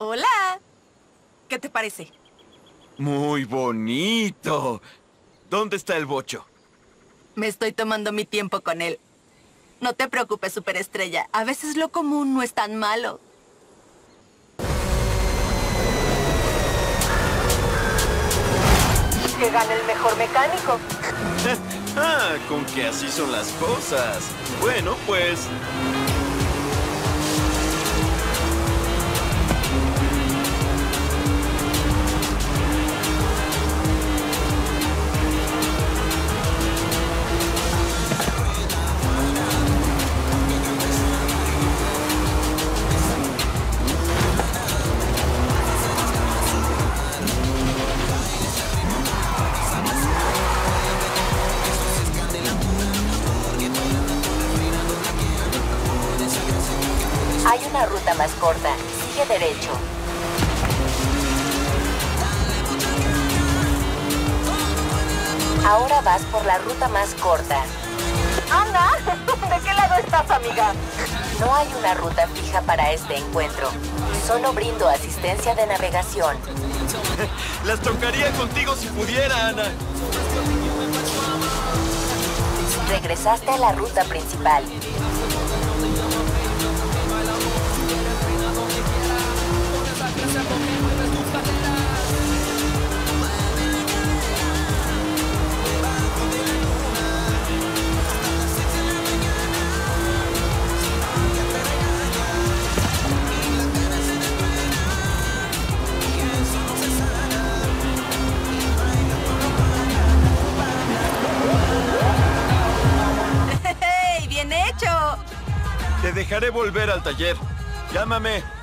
Hola. ¿Qué te parece? Muy bonito. ¿Dónde está el bocho? Me estoy tomando mi tiempo con él. No te preocupes, superestrella. A veces lo común no es tan malo. Que gane el mejor mecánico. ah, con que así son las cosas. Bueno, pues... Hay una ruta más corta. Sigue derecho. Ahora vas por la ruta más corta. ¡Ana! ¿De qué lado estás, amiga? No hay una ruta fija para este encuentro. Solo brindo asistencia de navegación. Las tocaría contigo si pudiera, Ana. Regresaste a la ruta principal. Te dejaré volver al taller. Llámame.